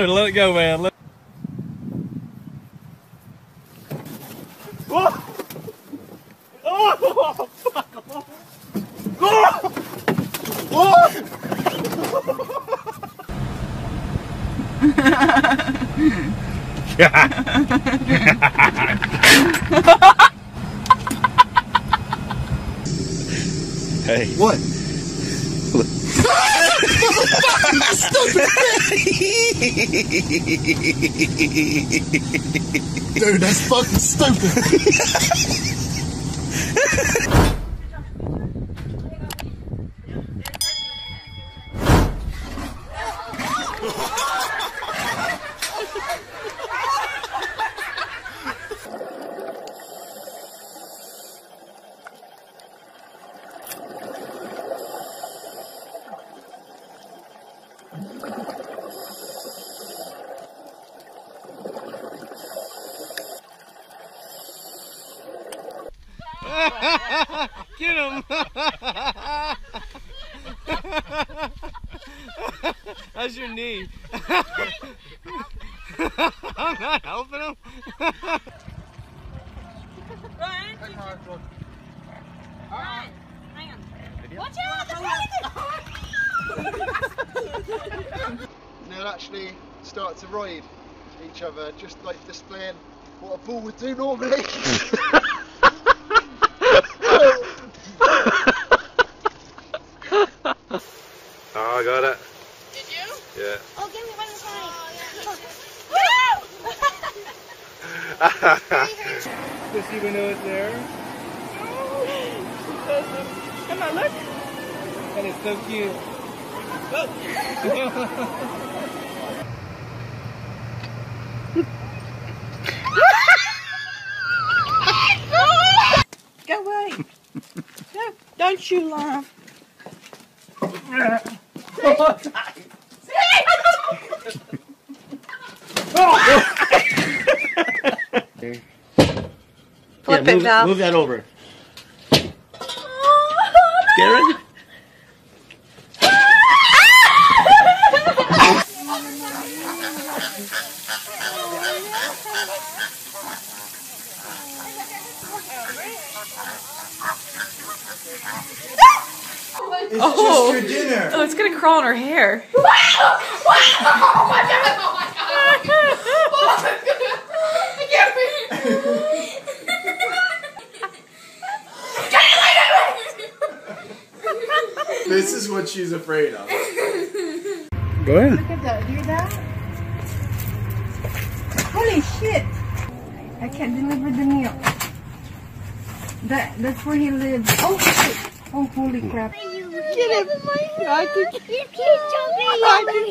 Hunter, let it go, man. Let Hey. What? Dude, that's fucking stupid. Get him! How's your knee? I'm not helping him. Watch out! And they'll actually start to ride each other, just like displaying what a bull would do normally. Oh, I got it. Did you? Yeah. Oh, give me one of the Does she even know it's there? Come on, look. And it's so cute. Go away. no, don't you laugh. Flip it, Val. Move that over. Karen? Oh. your dinner. Oh, it's gonna crawl in her hair. This is what she's afraid of. Go ahead. Look at that. Hear that? Holy shit! I can't deliver the meal. That that's where he lives. Oh shit! Oh holy crap! Get him. I can, you keep jumping I can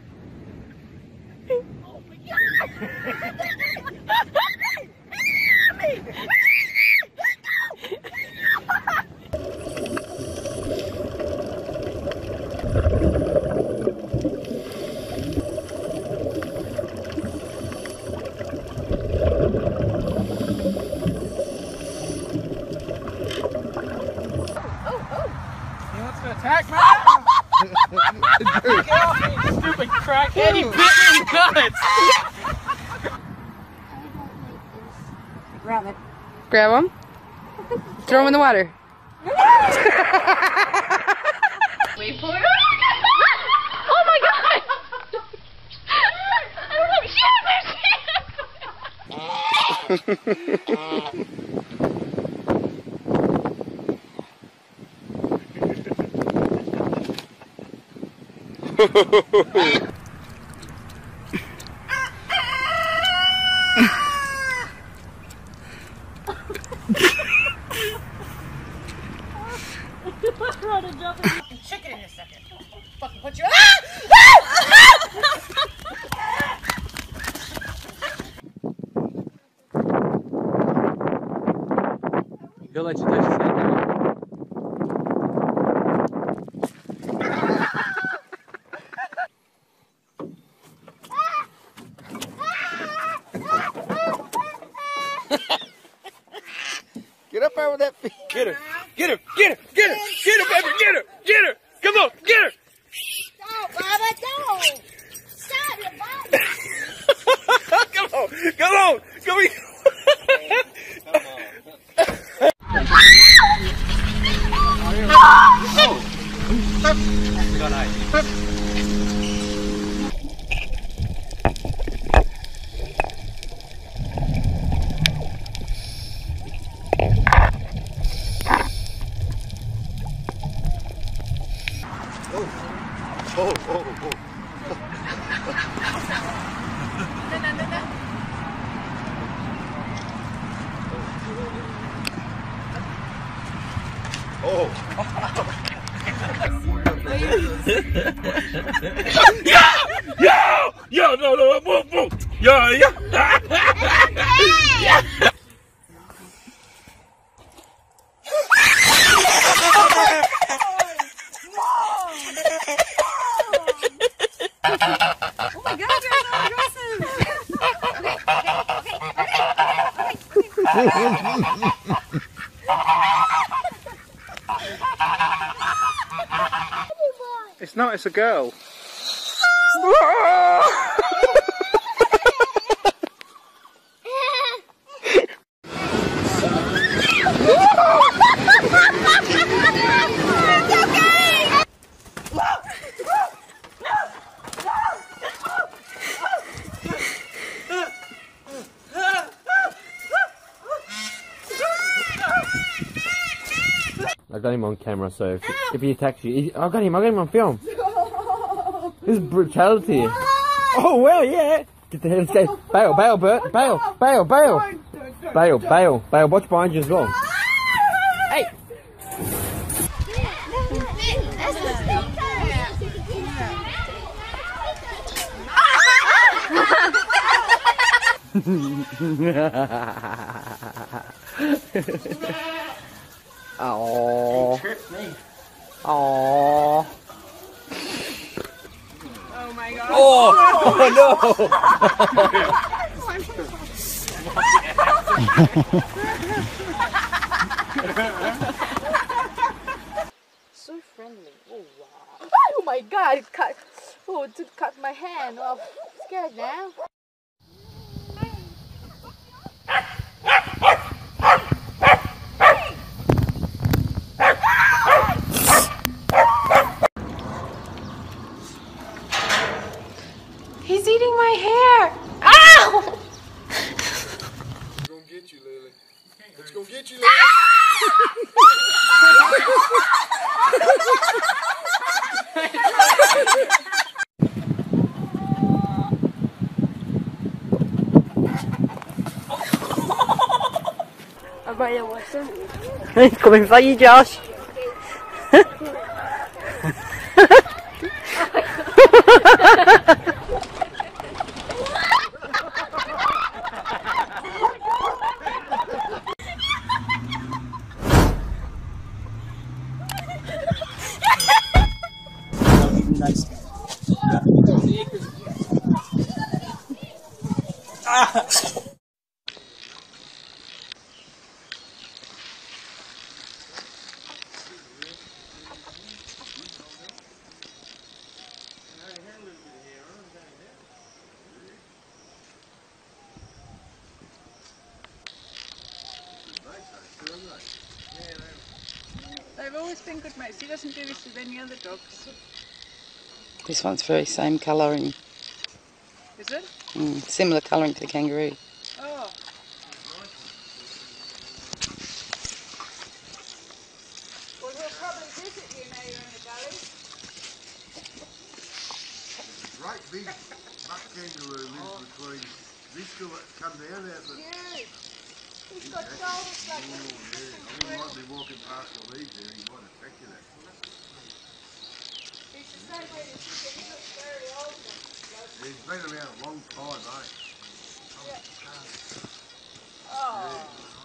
crackhead. He bit me in the nuts. Grab them. Throw them in the water. Wait for it. Oh my god! He'll that feet. Get her! Get her! Get her! Get her! Get her, baby! Get her! Get her! Come on! Get her! Stop, Baba, don't! Stop, you Baba! come on! Come on! Come here! Oh, oh, oh. Oh. Yo! Yo! No! No! Move! Move! Yo! Yo! It's not. It's a girl. Ah! I got him on camera, so if, if he attacks you, he, I got him. I got him on film. This is brutality. Oh well, yeah. Get the head escape. Bail, bail, Bert. Bail, bail, bail. Bail, bail, bail. Watch behind you as well. Hey. Oh. Oh. Oh my god. Oh, oh no. So friendly. Oh wow. Oh my god, it cut. Oh, it cut my hand off. Scared now. He's eating my hair. Ow! It's gonna get you, Lily. It's gonna get you, Lily. He's coming for you, Josh. Always been good mates. He doesn't do this with any other dogs. This one's very same colouring, Is it? mm, similar colouring to the kangaroo. Oh. Well, he'll probably visit you now you're in the gully. Great big black kangaroo lives between. This still come down out the. Yeah. He's got gold like he might be walking past the leaves there, he might. He's the same way he looks very old. He's been around a long time, eh? Yeah. Oh. Yeah.